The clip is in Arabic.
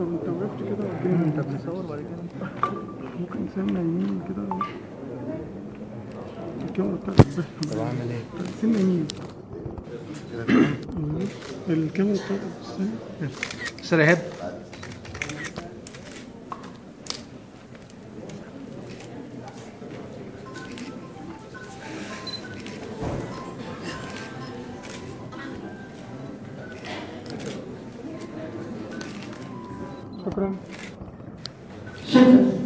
انت انت وقفت كده قدامي انت بتصور بعد كده ممكن سنة يمين كده الكاميرا بتاعتك بس طب اعمل إيه؟ سنة يمين. الكاميرا بتاعتك سنة أستاذ ايهاب شكرا. شكرا.